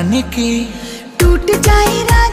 जाने की। टूट जाए रात